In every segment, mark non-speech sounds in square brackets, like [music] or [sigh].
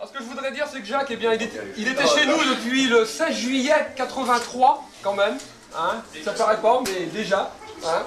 Alors, ce que je voudrais dire, c'est que Jacques, eh bien, il était, il était chez nous depuis le 16 juillet 83, quand même. Hein. Ça paraît pas, mais déjà. Hein.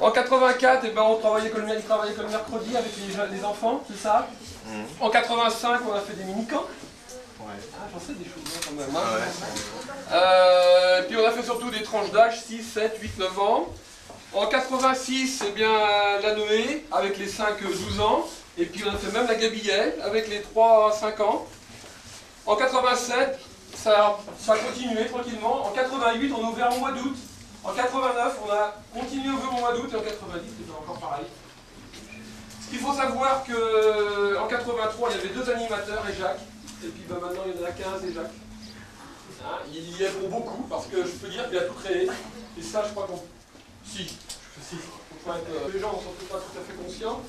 En 84, eh ben, on travaillait comme, il travaillait comme mercredi avec les, jeunes- les enfants, c'est ça En 85, on a fait des mini-camps. Ah, j'en sais des choses hein, quand même. hein. Euh, puis on a fait surtout des tranches d'âge, 6, 7, 8, 9 ans. En 86, eh bien, la Noé, avec les 5-12 ans. Et puis on a fait même la Gabrielle, avec les 3-5 ans. En 87, ça, a continué tranquillement. En 88, on a ouvert au mois d'août. En 89, on a continué à ouvrir au mois d'août. Et en 90, c'était encore pareil. Ce qu'il faut savoir que en 83, il y avait deux animateurs et Jacques. Et puis ben, maintenant, il y en a 15 et Jacques. Hein, il y est beaucoup, parce que je peux dire qu'il a tout créé. Et ça, je crois qu'on... Si, si. Euh, Les gens ne sont pas tout à fait conscients.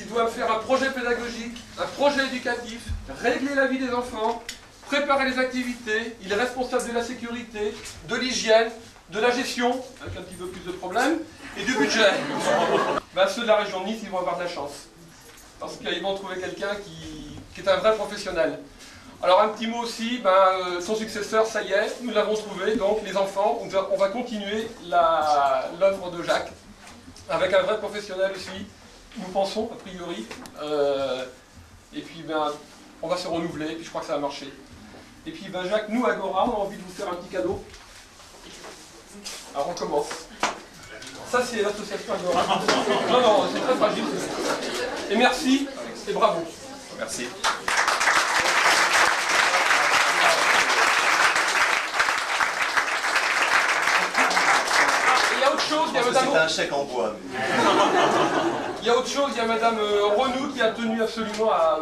Ils doivent faire un projet pédagogique, un projet éducatif, régler la vie des enfants, préparer les activités. Il est responsable de la sécurité, de l'hygiène, de la gestion, avec un petit peu plus de problèmes, et du budget. [laughs] Ben, ceux de la région de Nice, ils vont avoir de la chance. Parce qu'ils vont trouver quelqu'un qui, qui est un vrai professionnel. Alors un petit mot aussi, ben, euh, son successeur, ça y est, nous l'avons trouvé, donc les enfants, on va, on va continuer l'œuvre de Jacques, avec un vrai professionnel aussi, nous pensons, a priori. Euh, et puis ben, on va se renouveler, et puis je crois que ça va marcher. Et puis ben, Jacques, nous, Agora, on a envie de vous faire un petit cadeau. Alors on commence. Ça c'est l'association Agora. Non, non, c'est très fragile. Et merci, et bravo. Merci. Et il y a autre chose, il y a c'est un chèque en bois. mais- [laughs] y a autre chose, il y a Madame euh, Renou qui a tenu absolument à.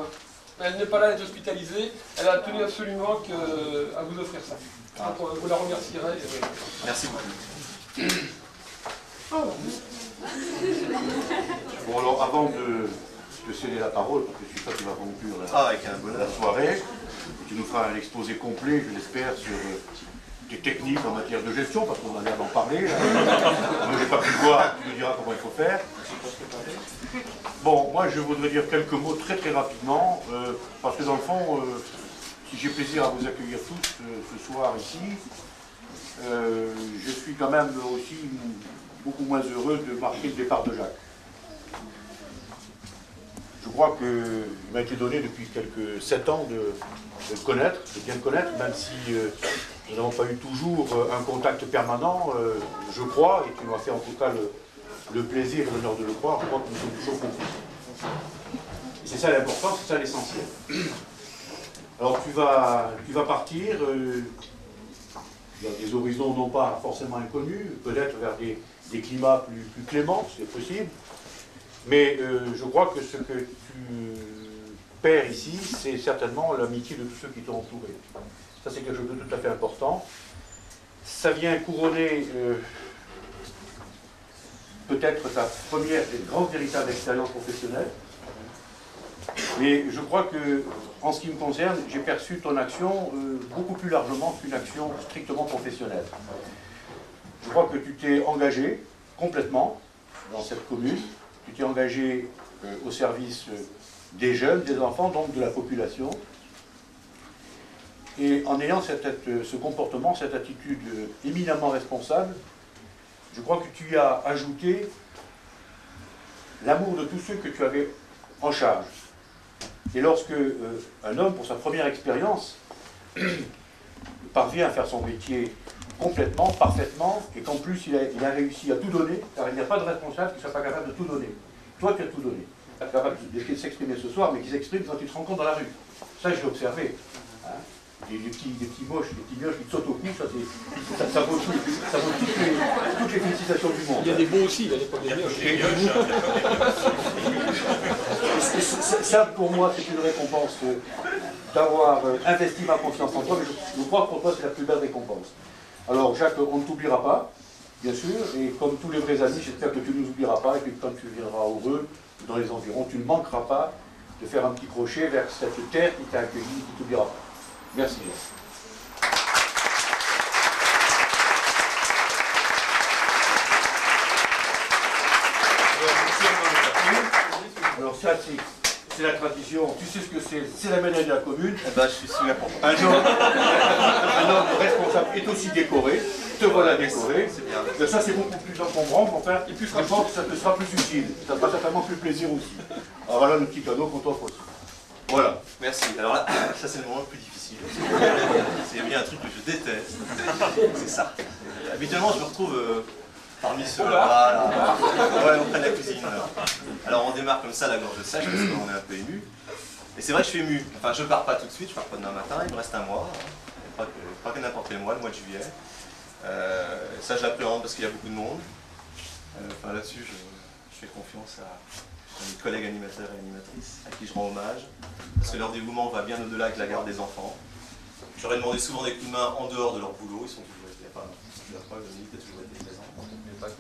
Elle n'est pas là, elle est hospitalisée. Elle a tenu absolument que- à vous offrir ça. Euh, vous la remercierez. euh. Merci beaucoup. Bon alors avant de te céder la parole, parce que c'est toi qui vas conclure la, Ah, avec un la bonheur. soirée, tu nous feras un exposé complet, je l'espère, sur euh, tes techniques en matière de gestion, parce qu'on a l'air d'en parler. Moi j'ai pas pu le voir, tu nous diras comment il faut faire. Bon, moi je voudrais dire quelques mots très très rapidement, euh, parce que dans le fond, euh, si j'ai plaisir à vous accueillir tous euh, ce soir ici, euh, je suis quand même aussi beaucoup moins heureux de marquer le départ de Jacques. Je crois qu'il m'a été donné depuis quelques sept ans de, le connaître, de bien le connaître, même si euh, nous n'avons pas eu toujours euh, un contact permanent, euh, je crois, et tu m'as fait en tout cas le, le plaisir et l'honneur de le croire, je crois que nous sommes toujours. Et c'est ça l'important, c'est ça l'essentiel. [clears throat] Alors tu vas, partir, euh, vers des horizons non pas forcément inconnus, peut-être vers des, des climats plus, plus cléments, c'est possible. Mais euh, je crois que ce que tu perds ici, c'est certainement l'amitié de tous ceux qui t'ont entouré. Ça, c'est quelque chose de tout à fait important. Ça vient couronner euh, peut-être ta première et grande véritable expérience professionnelle. Mais je crois que, en ce qui me concerne, j'ai perçu ton action euh, beaucoup plus largement qu'une action strictement professionnelle. Je crois que tu t'es engagé complètement dans cette commune. Tu t'es engagé euh, au service euh, des jeunes, des enfants, donc de la population. Et en ayant cette- ce comportement, cette attitude éminemment responsable, je crois que tu y as ajouté l'amour de tous ceux que tu avais en charge. Et lorsque euh, un homme, pour sa première expérience, [clears throat] parvient à faire son métier complètement, parfaitement, et qu'en plus il a, réussi à tout donner, car il n'y a pas de responsable qui ne soit pas capable de tout donner. Toi, tu as tout donné. Tu capable de s'exprimer ce soir, mais qui s'exprime quand tu te rencontres dans la rue. Ça, j'ai observé. Hein. Des, des petits, des petits moches, des petits mioches qui te sautent au cou, ça, ça, ça vaut, tout- ça vaut toutes, les, toutes les félicitations du monde. Il y a des beaux aussi, il y a des pas des mioches. Et- et ça- pour moi, c'est une récompense euh, d'avoir euh, investi ma confiance en toi, mais je, je crois que pour toi, c'est la plus belle récompense. Alors, Jacques, on ne t'oubliera pas, bien sûr, et comme tous les vrais amis, j'espère que tu ne nous oublieras pas, et puis quand tu viendras heureux dans les environs, tu ne manqueras pas de faire un petit crochet vers cette terre qui t'a accueilli, qui ne t'oubliera pas. Merci. Alors ça, c'est la tradition, tu sais ce que c'est, c'est la médaille de la commune. Eh ben, je suis. Un homme, un homme responsable est aussi décoré, te voilà décoré. Bien. Mais ça c'est beaucoup plus encombrant, enfin, et pense que ça te sera plus utile. Ça te fera certainement plus plaisir aussi. Alors voilà le petit cadeau qu'on t'offre aussi. Voilà. Merci. Alors là, [coughs] ça c'est le moment le plus difficile. C'est bien un truc que je déteste. C'est ça. Habituellement, je me retrouve euh, parmi ceux là. Ouais, auprès de la cuisine. là. Alors on démarre comme ça, la gorge sèche, parce qu'on est un peu ému. Et c'est vrai que je suis ému. Enfin, je pars pas tout de suite, je pars pas demain matin, il me reste un mois. Pas que, pas que n'importe quel mois, le mois de juillet. Euh, ça, je l'appréhende parce qu'il y a beaucoup de monde. Euh, Enfin, là-dessus, je, je fais confiance à mes collègues animateurs et animatrices, à qui je rends hommage, parce que leur dévouement va bien au-delà que la garde des enfants. J'aurais demandé souvent des coups de main en dehors de leur boulot, ils sont toujours été, toujours été présent.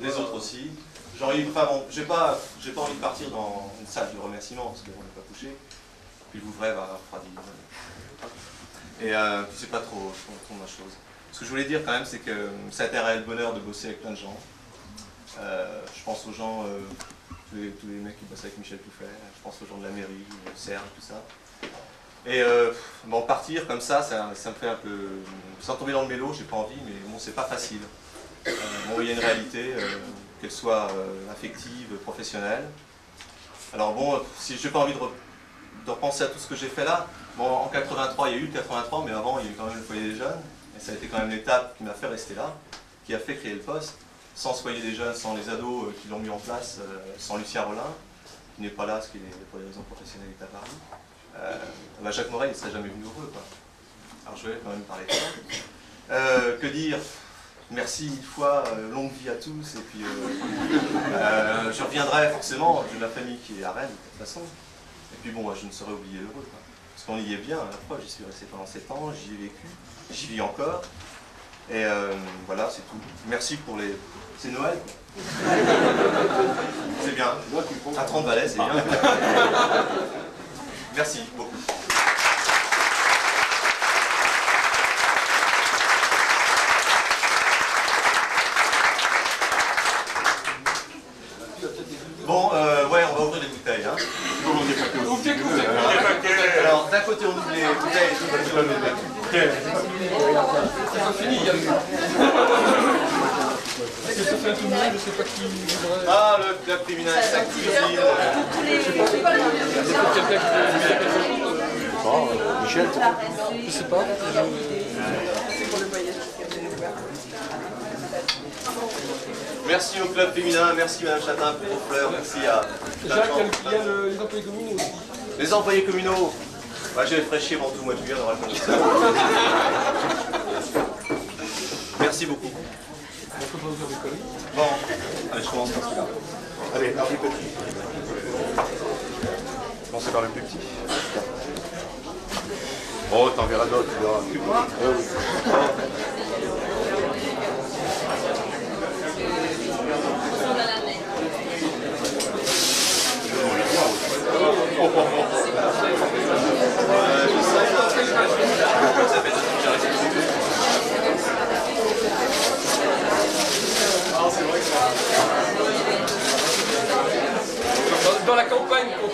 Les autres aussi. J'ai pas, j'ai pas envie de partir dans une salle de remerciement, parce qu'on n'est pas couché, puis le vrai va refroidir. Et euh, puis c'est pas trop, trop, trop ma chose. Ce que je voulais dire quand même, c'est que ça a été un réel bonheur de bosser avec plein de gens. Euh, je pense aux gens, euh, tous, les, mecs qui bossent avec Michel Touffet, je pense aux gens de la mairie, euh, Serge, tout ça. Et euh, bon, partir comme ça, ça, me fait un peu. Sans tomber dans le mélo, j'ai pas envie, mais bon, c'est pas facile. Euh, bon, il y a une réalité, euh, qu'elle soit euh, affective, professionnelle. Alors bon, si j'ai pas envie de, de repenser à tout ce que j'ai fait là, bon, en 83, il y a eu le 83, mais avant, il y a eu quand même le foyer des jeunes, et ça a été quand même l'étape qui m'a fait rester là, qui a fait créer le poste. Sans foyer des jeunes, sans les ados euh, qui l'ont mis en place, euh, sans Lucien Rollin, qui n'est pas là parce qu'il est pour des raisons professionnelles est à Paris, euh, bah, Jacques Morel, ne serait jamais venu heureux. Quoi. Alors je vais quand même parler de ça. Que dire? Merci mille fois, longue vie à tous, et puis je reviendrai forcément, j'ai ma famille qui est à Rennes de toute façon. Et puis bon, je ne serai oublié heureux. Parce qu'on y est bien, la fois j'y suis resté pendant 7 ans, j'y ai vécu, j'y vis encore. Et voilà, c'est tout. Merci pour les. C'est Noël. [laughs] C'est bien. À 30 balais, c'est bien. [laughs] Merci beaucoup. Bon, euh, ouais, on va ouvrir les bouteilles. Hein. Ouvre tes coups, Alors, d'un côté, on ouvre les bouteilles. c'est pas fini, Yann. [laughs] Est-ce que ça fait un peu mieux Je sais pas qui voudrait. Ah, le qui Michel, Je sais pas. Merci au club féminin, merci Madame Chatin pour vos fleurs, merci à Jacques, il y a le- les employés communaux aussi. les employés communaux. Moi, j'ai fraîchi avant tout le mois de juillet, on aura le. Merci beaucoup. Bon, allez, je commence par celui-là. allez, par les petits. Commencez par le plus petit. Oh, t'en verras d'autres, tu verras. Oui arrêté. Dans, dans la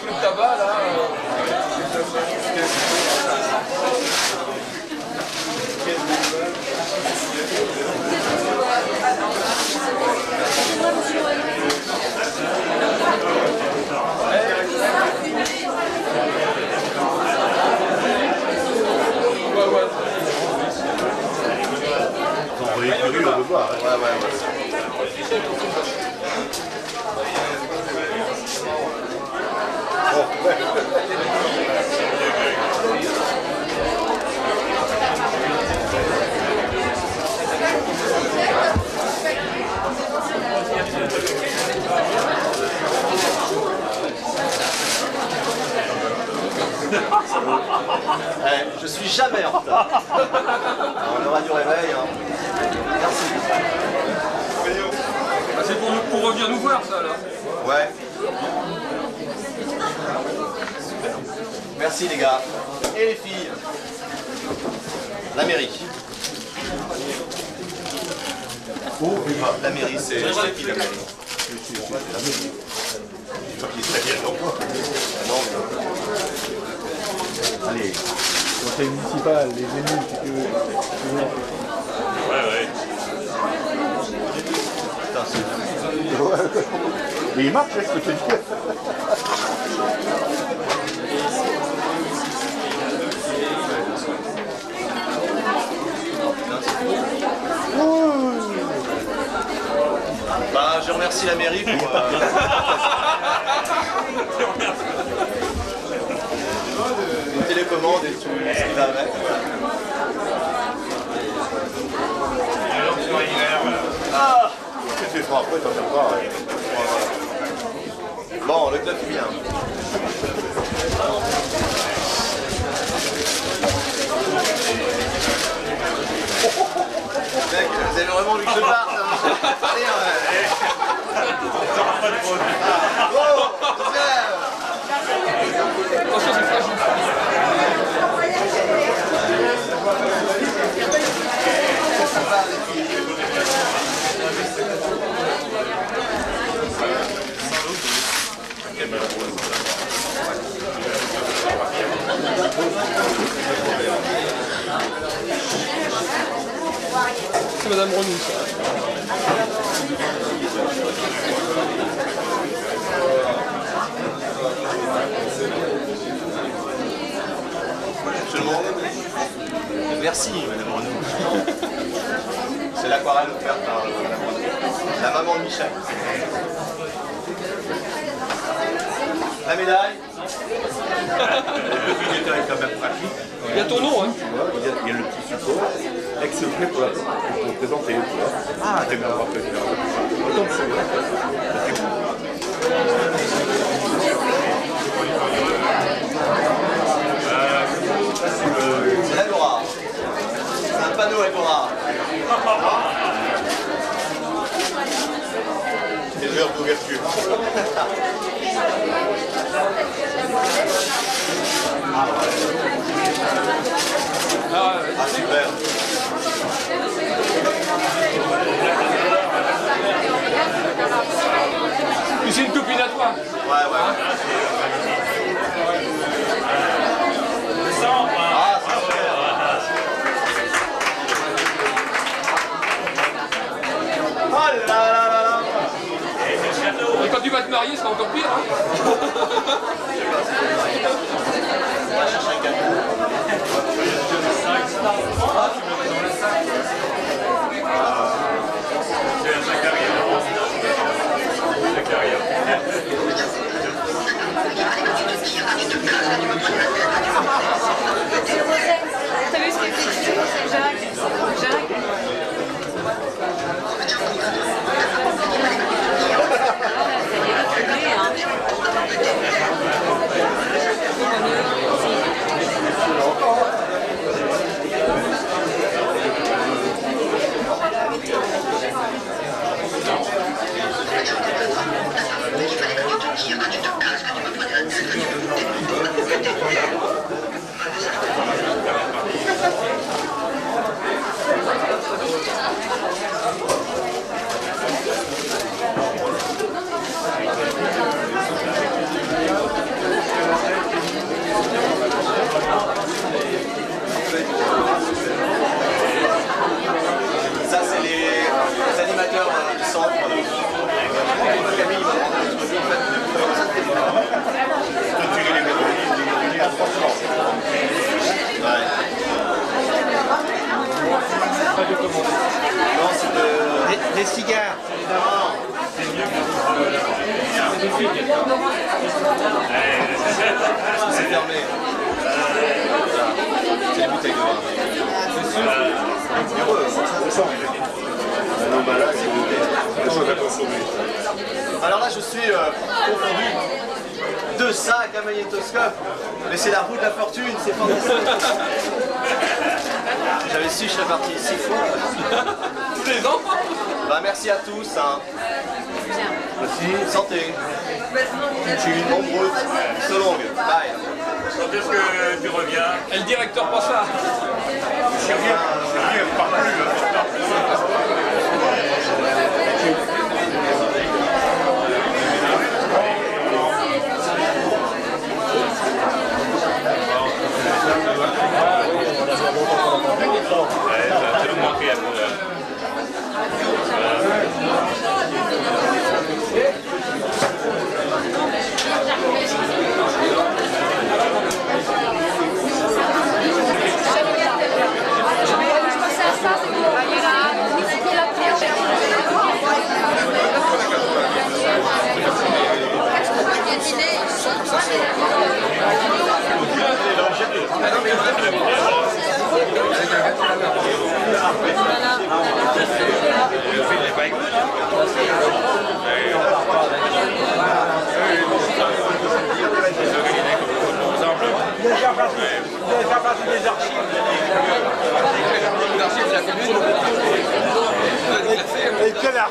contre le tabac, là. euh, voir. hein. Ouais, ouais, ouais. Eh, je suis jamais en retard. [laughs] On aura du réveil. Hein. Merci. Ah, c'est pour, nous- pour revenir nous voir, ça, là. Ouais. Merci les gars. Et les filles. La mairie. Oh, bah, La mairie, c'est la mairie non Ah Mais- conseil municipal, les élus, si tu veux. Ouais, ouais. Putain, c'est Ouais. Mais il marche, hein, ce que tu dis. Bah, je remercie la mairie pour. euh, [laughs] les télécommandes et tout ce qui va avec. Ah Qu'est-ce que tu feras après, t'en fais pas. ouais. Bon, le club est bien. [laughs] Mec, vous avez vraiment lu que je parte, hein Allez. Oh, deuxième. Attention, c'est fragile. C'est Madame Renou, ça. Merci, Madame Renaud. [laughs] C'est l'aquarelle offerte par euh. La maman de Michel. La médaille. Le est quand même pratique. Il y a ton nom, hein Tu vois, il y a, il y a le petit support, exprès pour, la, pour présenter. Vois. Ah, très bien, va prévenir. Autant que c'est vrai. C'est bon. C'est l'Agora. C'est un panneau Agora. C'est l'heure d'ouverture. Ah, ouais. Ah, super. C'est une copine à toi. Ouais, ouais. Tu vas te marier, c'est encore pire. Hein [laughs] C'est Zacharia. Zacharia. T'as vu ce qu'il fait Jacques Jacques Ça, c'est les, les animateurs euh, du centre. Camille m'a demandé d'entretenir, en fait. Clôturer les médailles, les médailles à 300. Ouais. Pas de commande. Non, c'est de... Des cigares. C'est fermé. C'est les bouteilles de vin. C'est sûr. Heureux. Un emballage, c'est une à consommer. Alors là, je suis euh, confondu. Deux sacs, un magnétoscope. Mais c'est la roue de la fortune, c'est fantastique. J'avais su, je serais parti six fois. Tous les ans bah, merci à tous. Hein. Merci. Santé. Culture, bonne route, so long. Bye. Quand est-ce que tu reviens? Et le directeur pense hein. ça. Je suis vieux, je suis vieux, pas plus. Ouais, le